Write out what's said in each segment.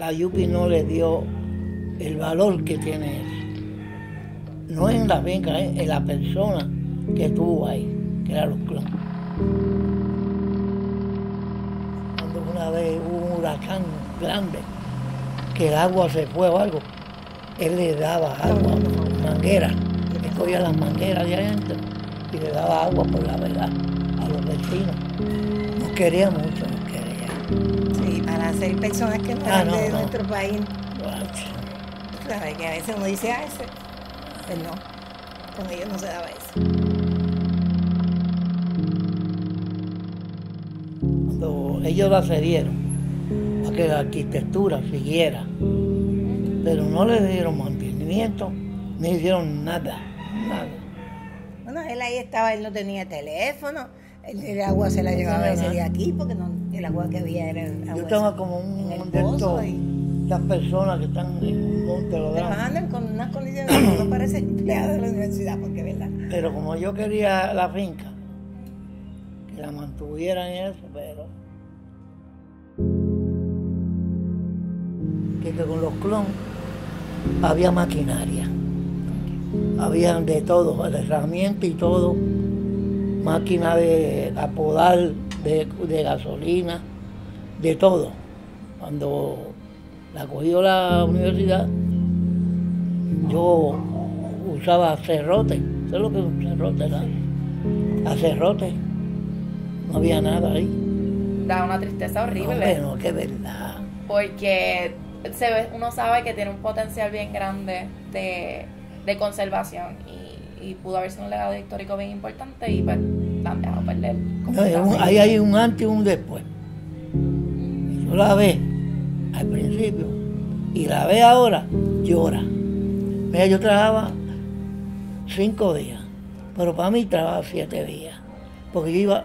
la Yupi no le dio el valor que tiene él. No en la finca, en la persona que estuvo ahí, que era los clones. Cuando una vez hubo un huracán grande, que el agua se fue o algo, él le daba agua, manguera, le cogía las mangueras de adentro y le daba agua por la verdad a los vecinos. Nos quería mucho, nos quería. Para ser personas que Ah, no, de no. nuestro país, Guacho. sabes que a veces uno dice, ah, ese. Pues no, con ellos no se daba eso. Cuando ellos la cedieron a que la arquitectura siguiera, pero no le dieron mantenimiento, ni hicieron nada, nada. Bueno, él ahí estaba, él no tenía teléfono, el, el agua se la llevaba ese día aquí, porque no, el agua que había era el agua Yo estaba esa- como un pozo estos, y las personas que están en Monte Lográn. trabajando con unas condiciones que no parece empleado de la universidad, porque es verdad. Pero como yo quería la finca, que la mantuvieran y eso, pero. Que, que con los clones había maquinaria. Había de todo, de herramientas y todo. Máquina de apodar, de, de gasolina, de todo. Cuando la cogió la universidad, yo usaba cerrote. ¿Sabes lo que es un cerrote? la? A cerrote. No había nada ahí. Da una tristeza horrible. No, que verdad. porque se ve, uno sabe que tiene un potencial bien grande de, de conservación y, y pudo haber sido un legado histórico bien importante y pues la han dejado perder. No, hay un- ahí hay un antes y un después. Yo la ve al principio y la ve ahora, llora. Mira, yo trabajaba cinco días, pero para mí trabajaba siete días, porque yo iba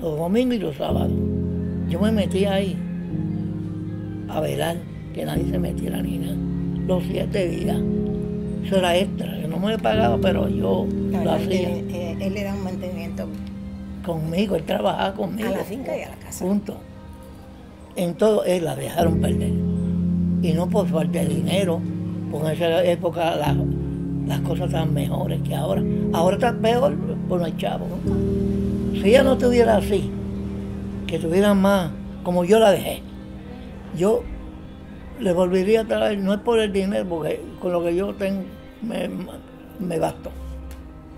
los domingos y los sábados. Yo me metía ahí a velar que nadie se metiera ni nada. Los siete días. Eso era extra, no me pagaba, pero yo lo hacía eh, él le da un mantenimiento conmigo, él trabajaba conmigo. a la finca y a la casa. Punto. En todo, él la dejaron perder. Y no por falta de dinero, porque en esa época la- las cosas estaban mejores que ahora. Ahora está peor, pues no hay chavo. Si ella no estuviera así, que tuviera más, como yo la dejé, yo le volvería a traer, no es por el dinero, porque con lo que yo tengo me, me basto,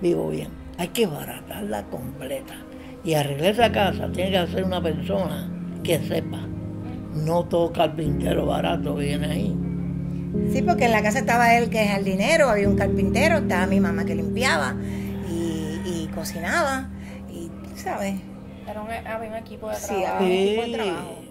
vivo bien. Hay que baratarla completa. Y arreglar esa casa tiene que ser una persona que sepa. No todo carpintero barato viene ahí. Sí, porque en la casa estaba él que es jardinero, había un carpintero, estaba mi mamá que limpiaba y, y cocinaba. Y, ¿sabes? Era un, había un equipo de Sí, trabajo. había- Sí, equipo de trabajo.